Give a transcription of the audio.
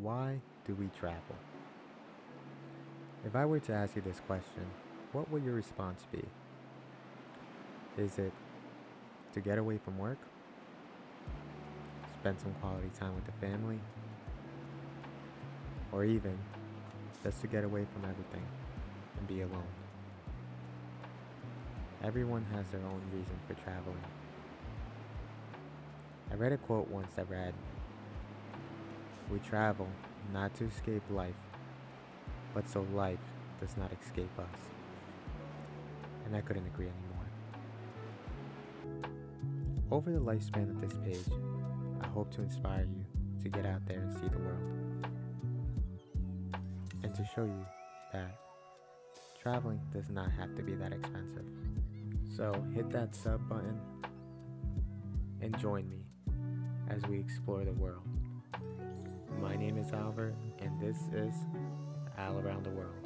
Why do we travel? If I were to ask you this question, what would your response be? Is it to get away from work? Spend some quality time with the family? Or even just to get away from everything and be alone? Everyone has their own reason for traveling. I read a quote once that read, We travel not to escape life, but so life does not escape us. And I couldn't agree anymore. Over the lifespan of this page, I hope to inspire you to get out there and see the world. And to show you that traveling does not have to be that expensive. So hit that sub button and join me as we explore the world. Is Albert, and this is Al Around the World.